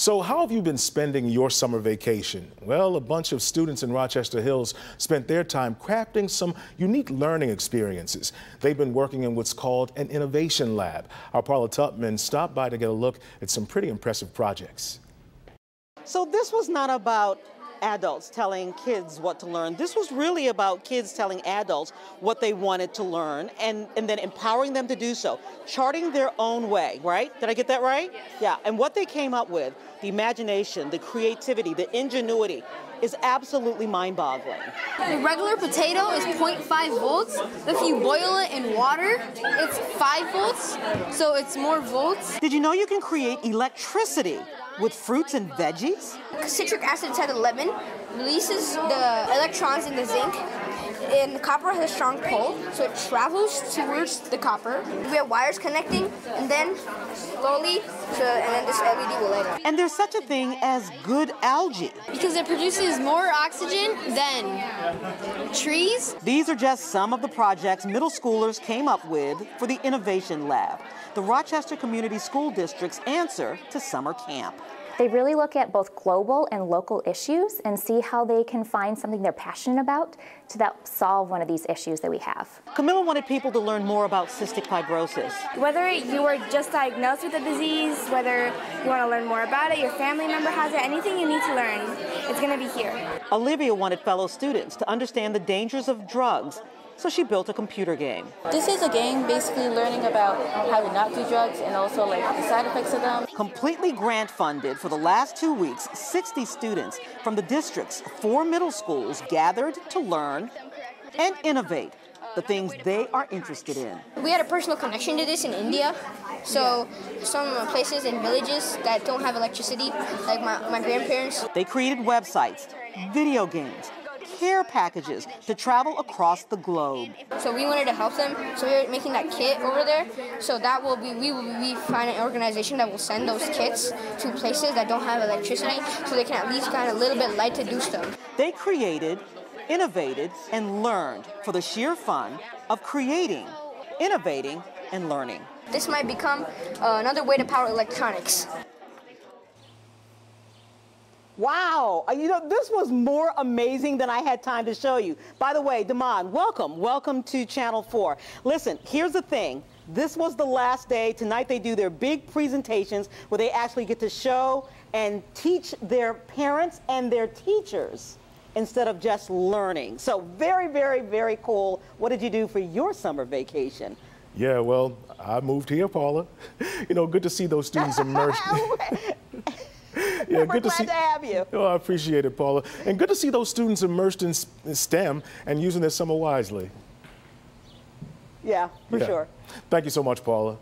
So how have you been spending your summer vacation? Well, a bunch of students in Rochester Hills spent their time crafting some unique learning experiences. They've been working in what's called an innovation lab. Our Paula Tutman stopped by to get a look at some pretty impressive projects. So this was not about adults telling kids what to learn. This was really about kids telling adults what they wanted to learn and, and then empowering them to do so, charting their own way, right? Did I get that right? Yes. Yeah, and what they came up with, the imagination, the creativity, the ingenuity, is absolutely mind-boggling. The regular potato is 0.5 volts. If you boil it in water, it's 5 volts, so it's more volts. Did you know you can create electricity with fruits and veggies? Citric acid inside the lemon releases the electrons in the zinc and the copper has a strong pull, so it travels towards the copper. We have wires connecting, and then slowly, to, and then this LED will light up. And there's such a thing as good algae. Because it produces more oxygen than trees. These are just some of the projects middle schoolers came up with for the Innovation Lab, the Rochester Community School District's answer to summer camp. They really look at both global and local issues and see how they can find something they're passionate about to help solve one of these issues that we have. Camilla wanted people to learn more about cystic fibrosis. Whether you were just diagnosed with the disease, whether you want to learn more about it, your family member has it, anything you need to learn, it's going to be here. Olivia wanted fellow students to understand the dangers of drugs so she built a computer game. This is a game basically learning about how to not do drugs and also like the side effects of them. Completely grant funded for the last two weeks, 60 students from the district's four middle schools gathered to learn and innovate the things they are interested in. We had a personal connection to this in India. So some places and villages that don't have electricity, like my, my grandparents. They created websites, video games, care packages to travel across the globe. So we wanted to help them, so we are making that kit over there. So that will be, we will be finding an organization that will send those kits to places that don't have electricity so they can at least kind of a little bit light to do stuff. They created, innovated, and learned for the sheer fun of creating, innovating, and learning. This might become uh, another way to power electronics. Wow, uh, you know, this was more amazing than I had time to show you. By the way, Damon, welcome. Welcome to Channel 4. Listen, here's the thing. This was the last day. Tonight they do their big presentations where they actually get to show and teach their parents and their teachers instead of just learning. So very, very, very cool. What did you do for your summer vacation? Yeah, well, I moved here, Paula. you know, good to see those students immersed. Yeah, We're good to see. to have you. Oh, I appreciate it, Paula. And good to see those students immersed in STEM and using their summer wisely. Yeah, for yeah. sure. Thank you so much, Paula.